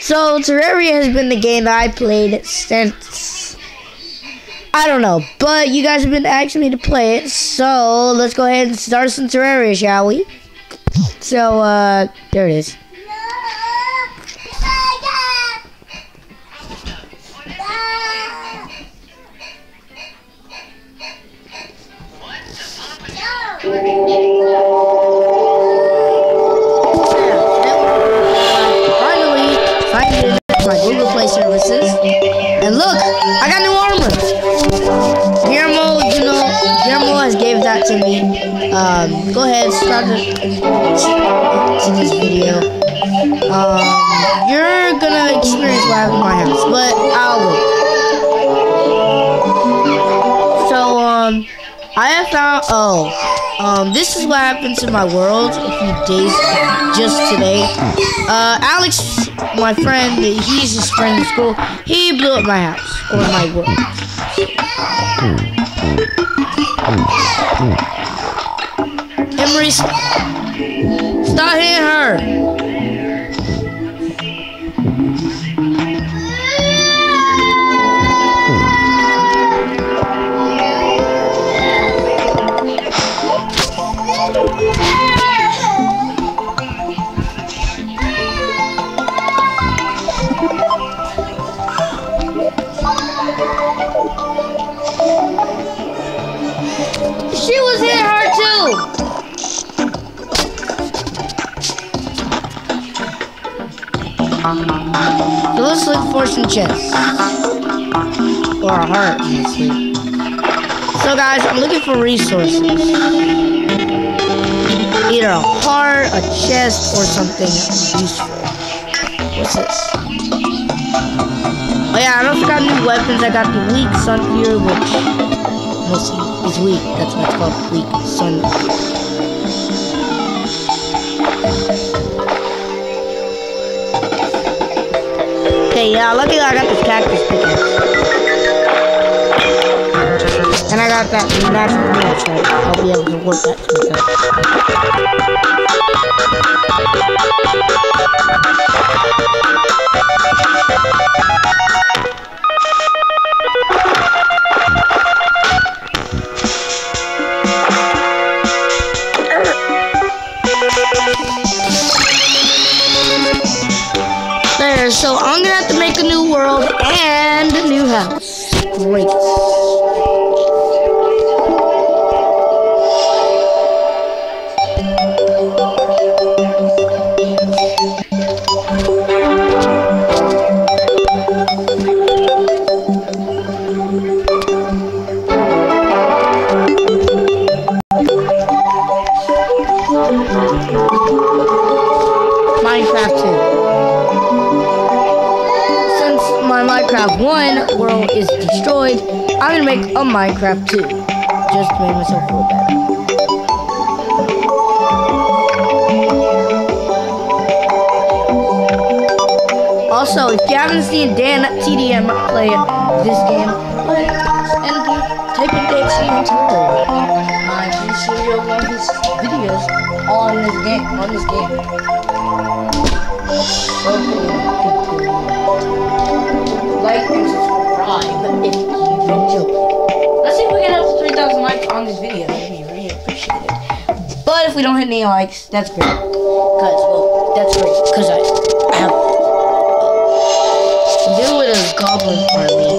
So Terraria has been the game that I played since I don't know, but you guys have been asking me to play it, so let's go ahead and start some Terraria, shall we? So uh, there it is. I got new armor. Guillermo, you know, Guillermo has gave that to me. Um, go ahead, start to, to this video. Um, you're gonna experience what happened in my house, but I'll. So, um, I have found, oh, um, this is what happened to my world a few days, just today. Uh, Alex, my friend, he's his friend in school, he blew up my house, or my world. Emery, stop hitting her. So let's look for some chests. Or a heart, honestly. So guys, I'm looking for resources. Either a heart, a chest, or something useful. What's this? Oh yeah, I also got new weapons. I got the weak sun here, which mostly is weak. That's why it's called weak sun. Yeah, luckily I got this cactus pickaxe. And I got that natural match, right? I'll be able to work that to. There, so I'm gonna house. A Minecraft too. Just made myself feel better. Also, if you haven't seen Dan at TDM play this game, and type in DXC into Terraria. I can see you one of his videos on this game. On this game. Like and subscribe if you enjoy. See if we can have 3,000 likes on this video. That'd be really appreciated. But if we don't hit any likes, that's great. Cause well, that's great. Cause I, I have I'm with a goblin army.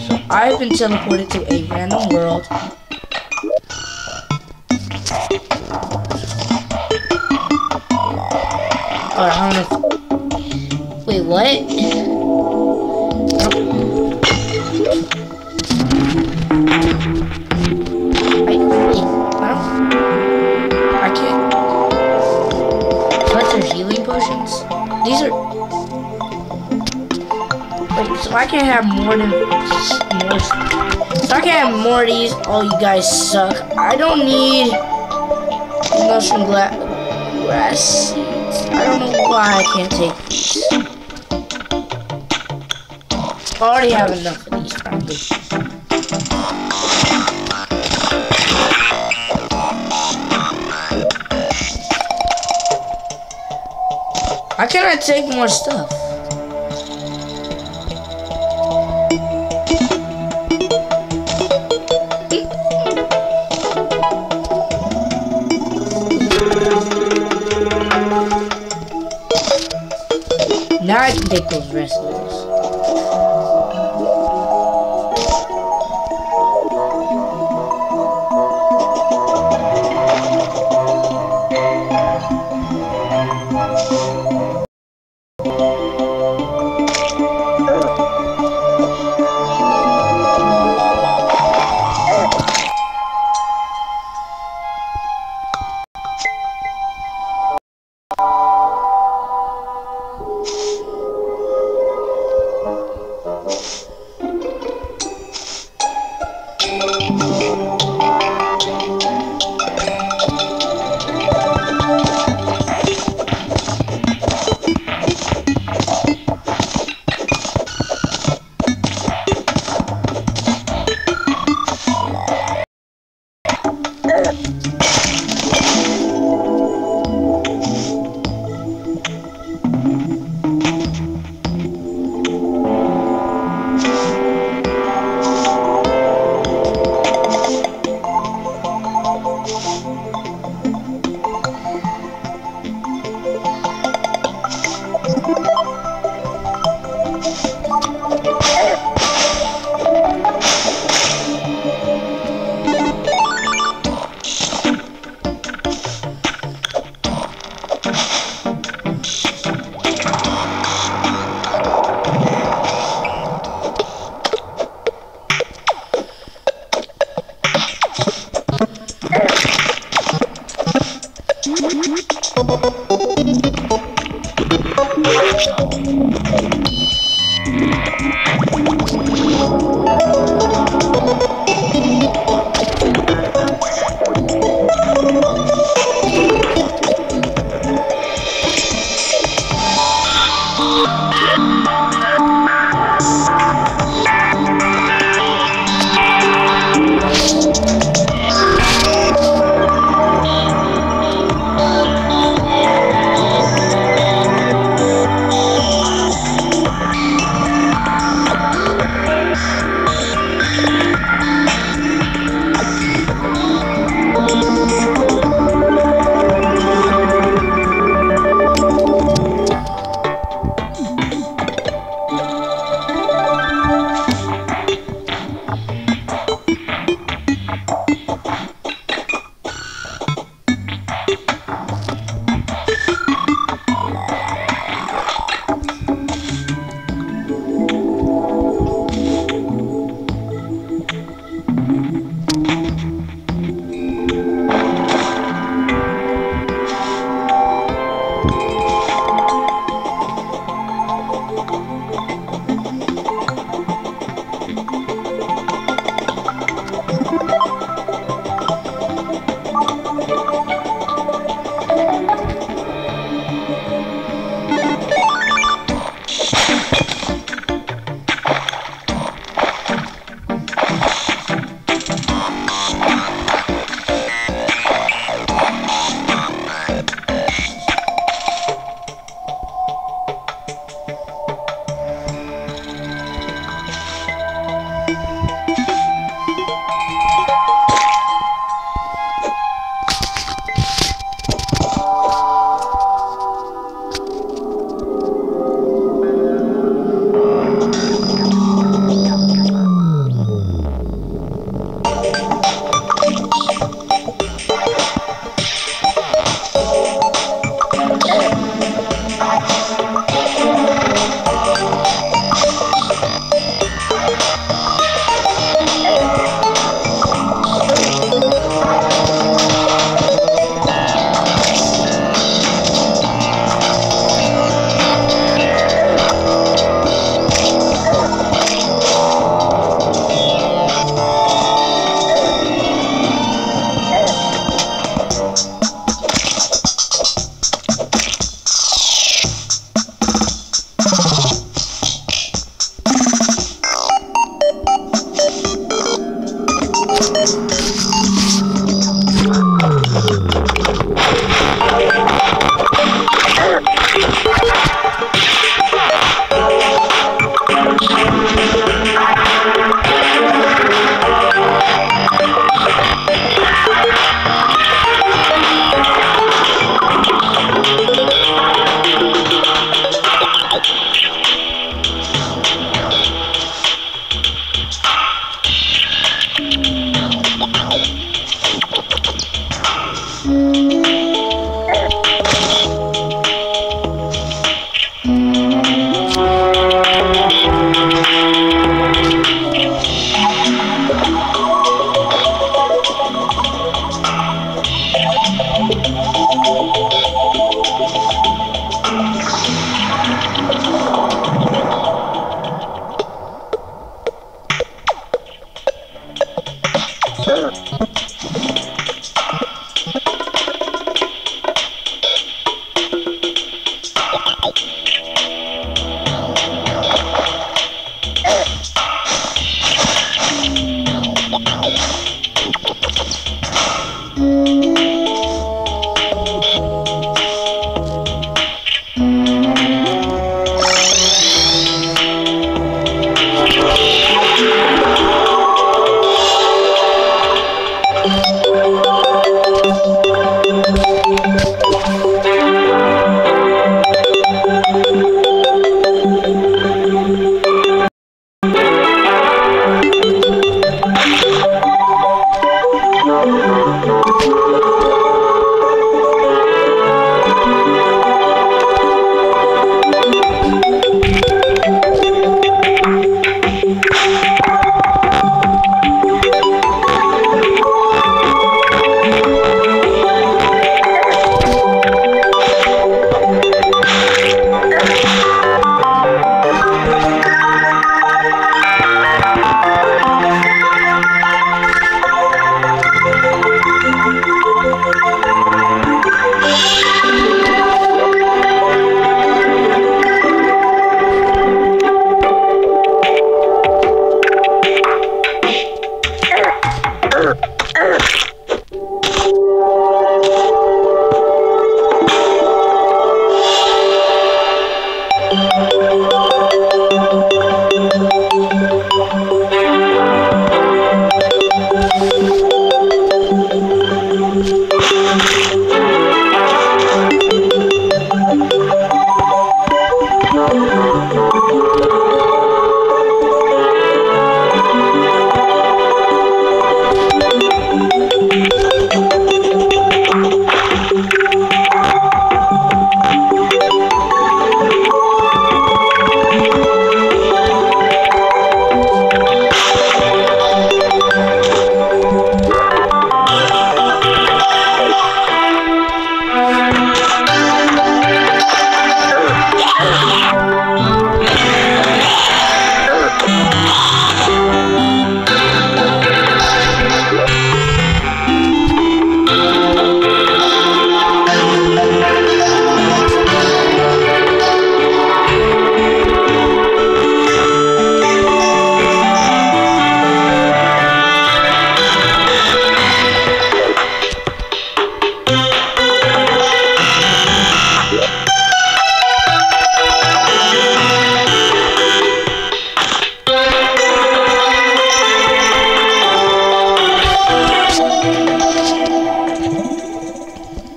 So I've been teleported to a random world. Alright. Wait, what? So I can't have more than more. So I can't have more of these. Oh, you guys suck. I don't need mushroom gla grass seeds. I don't know why I can't take these. I already have enough of these, probably. Why can't I take more stuff? Now I can Thank you.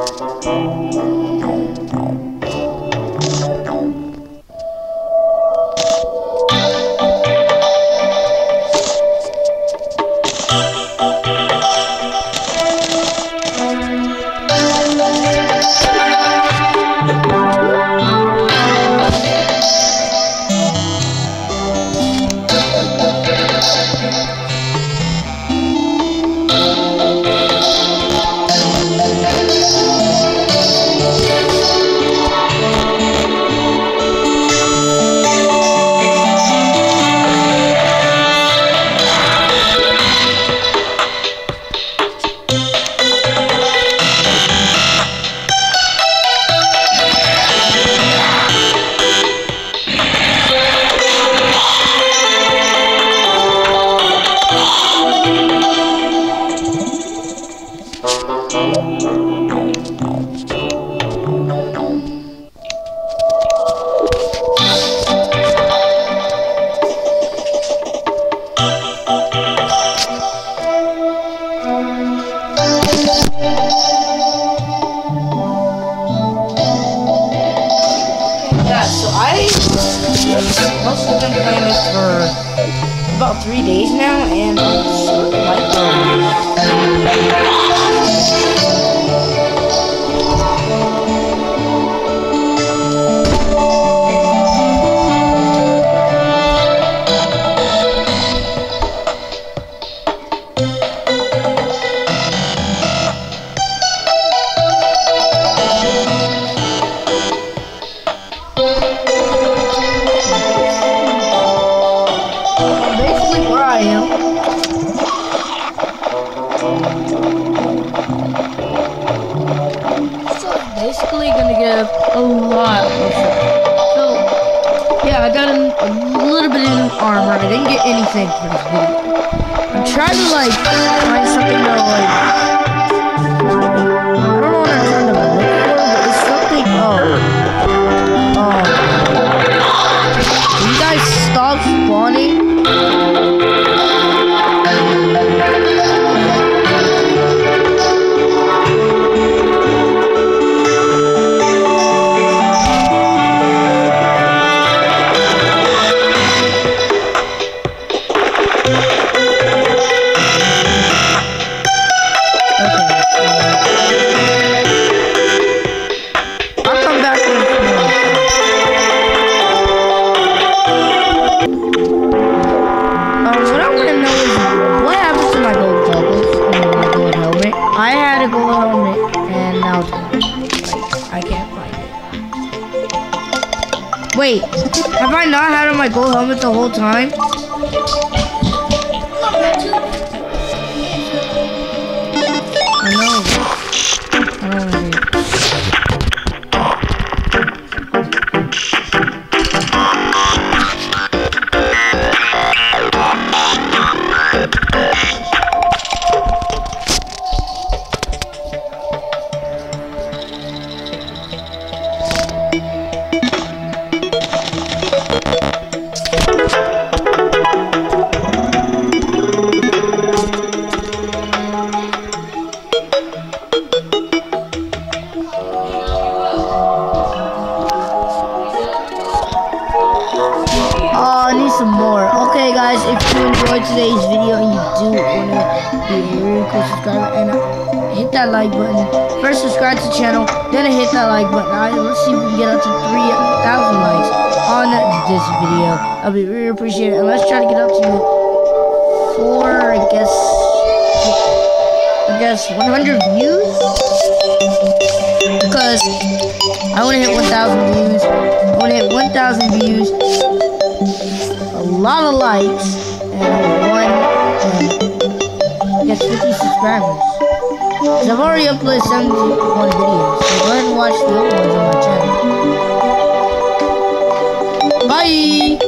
Música three days now, and I'm trying to like what I want to know is what happens to my gold goggles and my gold helmet. I had a gold helmet and now it's. Like, I can't find it. Wait, have I not had my gold helmet the whole time? This video. I'll be really appreciated. And let's try to get up to four, I guess, I guess 100 views. Because I want to hit 1,000 views. I want to hit 1,000 views a lot of likes and one um, gets 50 subscribers. 'Cause I've already uploaded 71 videos, so go ahead and watch the old ones on my channel. Bye!